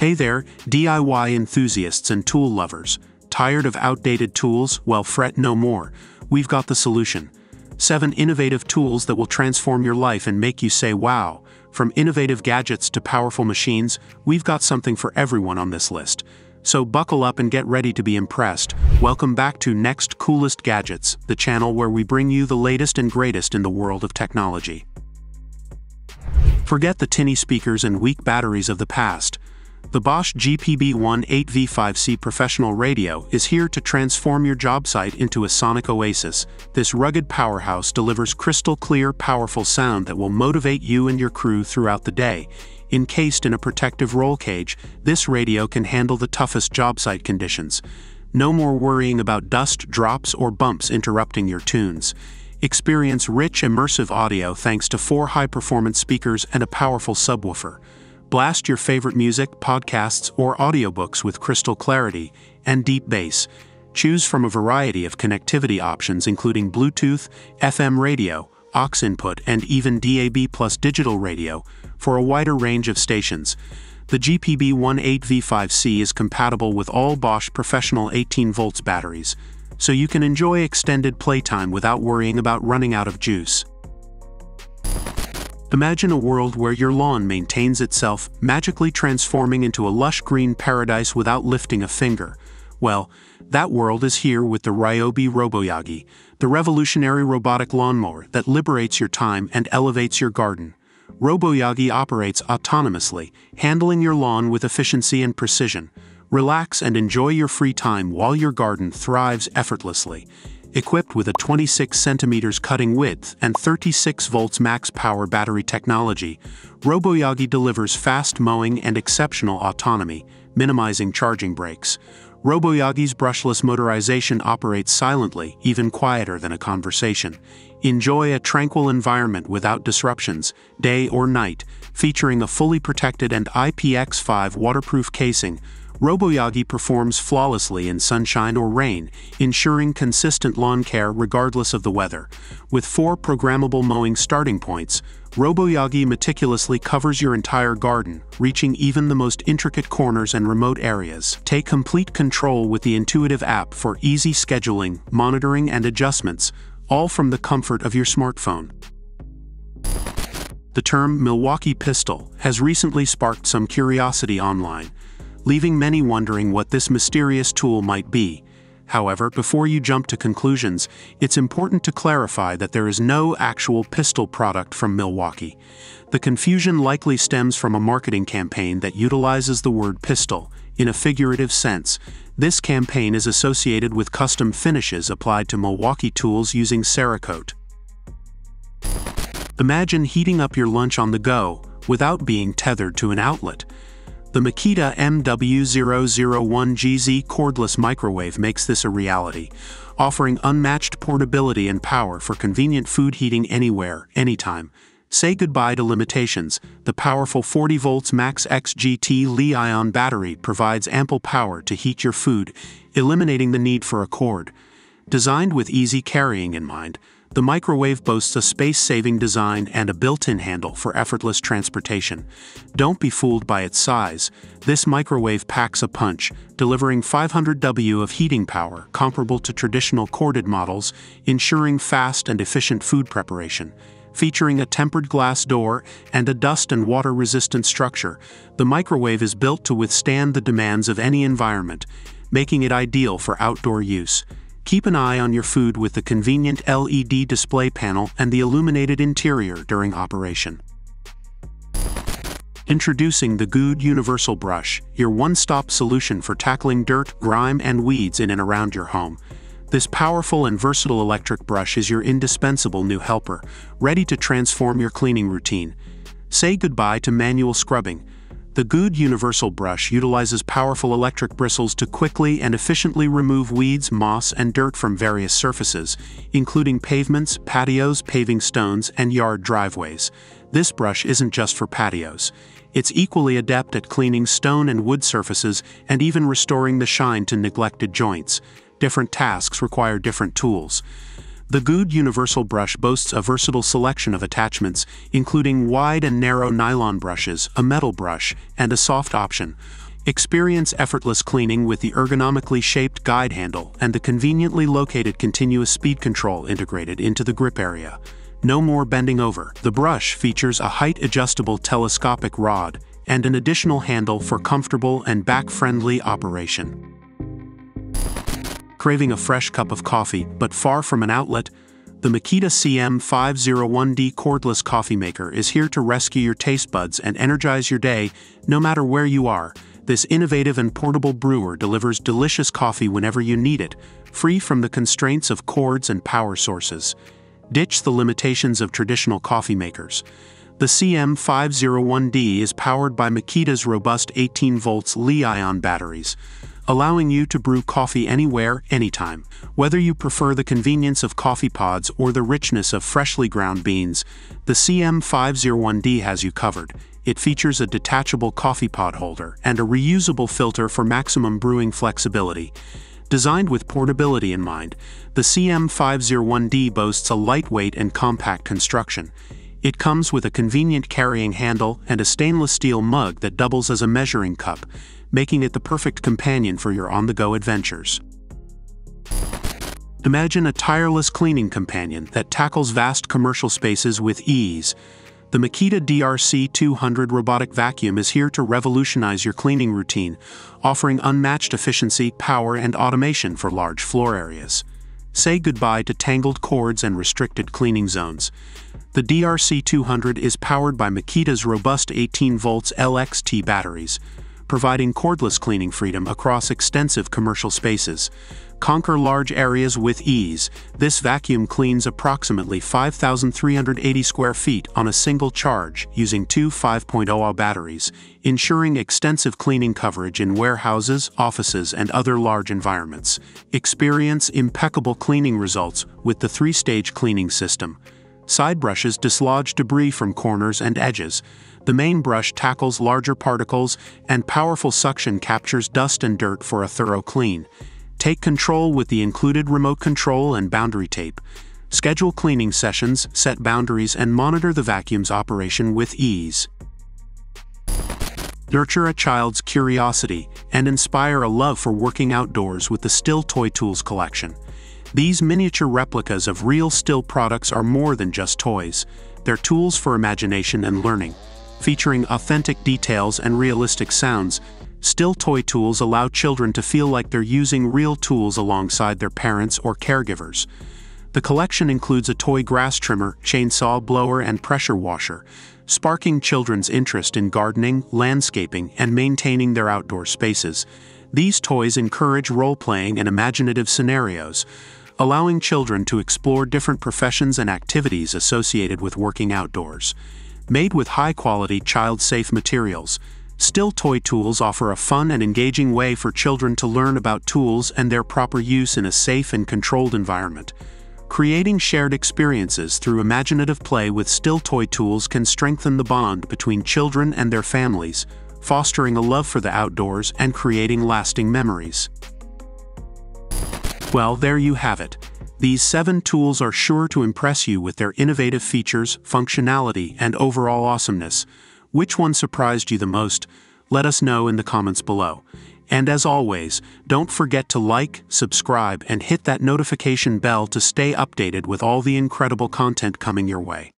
Hey there, DIY enthusiasts and tool lovers. Tired of outdated tools? Well, fret no more. We've got the solution. Seven innovative tools that will transform your life and make you say wow. From innovative gadgets to powerful machines, we've got something for everyone on this list. So buckle up and get ready to be impressed. Welcome back to Next Coolest Gadgets, the channel where we bring you the latest and greatest in the world of technology. Forget the tinny speakers and weak batteries of the past. The Bosch GPB18V5C professional radio is here to transform your job site into a sonic oasis. This rugged powerhouse delivers crystal clear, powerful sound that will motivate you and your crew throughout the day. Encased in a protective roll cage, this radio can handle the toughest job site conditions. No more worrying about dust, drops, or bumps interrupting your tunes. Experience rich, immersive audio thanks to four high performance speakers and a powerful subwoofer. Blast your favorite music, podcasts, or audiobooks with crystal clarity and deep bass. Choose from a variety of connectivity options including Bluetooth, FM radio, aux input, and even DAB plus digital radio for a wider range of stations. The GPB18V5C is compatible with all Bosch professional 18 volts batteries, so you can enjoy extended playtime without worrying about running out of juice. Imagine a world where your lawn maintains itself, magically transforming into a lush green paradise without lifting a finger. Well, that world is here with the Ryobi Roboyagi, the revolutionary robotic lawnmower that liberates your time and elevates your garden. Roboyagi operates autonomously, handling your lawn with efficiency and precision. Relax and enjoy your free time while your garden thrives effortlessly. Equipped with a 26 centimeters cutting width and 36 volts max power battery technology, Roboyagi delivers fast mowing and exceptional autonomy, minimizing charging breaks. Roboyagi's brushless motorization operates silently, even quieter than a conversation. Enjoy a tranquil environment without disruptions, day or night, featuring a fully protected and IPX5 waterproof casing, Roboyagi performs flawlessly in sunshine or rain, ensuring consistent lawn care regardless of the weather. With four programmable mowing starting points, Roboyagi meticulously covers your entire garden, reaching even the most intricate corners and remote areas. Take complete control with the intuitive app for easy scheduling, monitoring, and adjustments, all from the comfort of your smartphone. The term Milwaukee Pistol has recently sparked some curiosity online leaving many wondering what this mysterious tool might be. However, before you jump to conclusions, it's important to clarify that there is no actual pistol product from Milwaukee. The confusion likely stems from a marketing campaign that utilizes the word pistol in a figurative sense. This campaign is associated with custom finishes applied to Milwaukee tools using Cerakote. Imagine heating up your lunch on the go without being tethered to an outlet. The Makita MW001GZ cordless microwave makes this a reality, offering unmatched portability and power for convenient food heating anywhere, anytime. Say goodbye to limitations. The powerful 40 volts Max XGT Li-ion battery provides ample power to heat your food, eliminating the need for a cord. Designed with easy carrying in mind, the microwave boasts a space-saving design and a built-in handle for effortless transportation. Don't be fooled by its size. This microwave packs a punch, delivering 500 W of heating power comparable to traditional corded models, ensuring fast and efficient food preparation. Featuring a tempered glass door and a dust and water resistant structure, the microwave is built to withstand the demands of any environment, making it ideal for outdoor use. Keep an eye on your food with the convenient LED display panel and the illuminated interior during operation. Introducing the Güde Universal Brush, your one-stop solution for tackling dirt, grime, and weeds in and around your home. This powerful and versatile electric brush is your indispensable new helper, ready to transform your cleaning routine. Say goodbye to manual scrubbing, the Güde Universal Brush utilizes powerful electric bristles to quickly and efficiently remove weeds, moss, and dirt from various surfaces, including pavements, patios, paving stones, and yard driveways. This brush isn't just for patios. It's equally adept at cleaning stone and wood surfaces and even restoring the shine to neglected joints. Different tasks require different tools. The Güde Universal Brush boasts a versatile selection of attachments, including wide and narrow nylon brushes, a metal brush, and a soft option. Experience effortless cleaning with the ergonomically shaped guide handle and the conveniently located continuous speed control integrated into the grip area. No more bending over. The brush features a height-adjustable telescopic rod and an additional handle for comfortable and back-friendly operation. Craving a fresh cup of coffee, but far from an outlet, the Makita CM501D cordless coffee maker is here to rescue your taste buds and energize your day, no matter where you are. This innovative and portable brewer delivers delicious coffee whenever you need it, free from the constraints of cords and power sources. Ditch the limitations of traditional coffee makers. The CM501D is powered by Makita's robust 18 volts Li-ion batteries, allowing you to brew coffee anywhere, anytime. Whether you prefer the convenience of coffee pods or the richness of freshly ground beans, the CM501D has you covered. It features a detachable coffee pod holder and a reusable filter for maximum brewing flexibility. Designed with portability in mind, the CM501D boasts a lightweight and compact construction. It comes with a convenient carrying handle and a stainless steel mug that doubles as a measuring cup, making it the perfect companion for your on-the-go adventures. Imagine a tireless cleaning companion that tackles vast commercial spaces with ease. The Makita DRC200 robotic vacuum is here to revolutionize your cleaning routine, offering unmatched efficiency, power, and automation for large floor areas. Say goodbye to tangled cords and restricted cleaning zones. The DRC200 is powered by Makita's robust 18 volts LXT batteries, providing cordless cleaning freedom across extensive commercial spaces. Conquer large areas with ease. This vacuum cleans approximately 5,380 square feet on a single charge using two 5.0Ah batteries, ensuring extensive cleaning coverage in warehouses, offices, and other large environments. Experience impeccable cleaning results with the three-stage cleaning system. Side brushes dislodge debris from corners and edges, the main brush tackles larger particles, and powerful suction captures dust and dirt for a thorough clean. Take control with the included remote control and boundary tape. Schedule cleaning sessions, set boundaries, and monitor the vacuum's operation with ease. Nurture a child's curiosity and inspire a love for working outdoors with the Stihl Toy Tools collection. These miniature replicas of real Stihl products are more than just toys. They're tools for imagination and learning. Featuring authentic details and realistic sounds, Stihl toy tools allow children to feel like they're using real tools alongside their parents or caregivers. The collection includes a toy grass trimmer, chainsaw, blower, and pressure washer, sparking children's interest in gardening, landscaping, and maintaining their outdoor spaces. These toys encourage role-playing and imaginative scenarios, allowing children to explore different professions and activities associated with working outdoors. Made with high-quality, child-safe materials, Stihl Toy Tools offer a fun and engaging way for children to learn about tools and their proper use in a safe and controlled environment. Creating shared experiences through imaginative play with Stihl Toy Tools can strengthen the bond between children and their families, fostering a love for the outdoors and creating lasting memories. Well, there you have it. These seven tools are sure to impress you with their innovative features, functionality, and overall awesomeness. Which one surprised you the most? Let us know in the comments below. And as always, don't forget to like, subscribe, and hit that notification bell to stay updated with all the incredible content coming your way.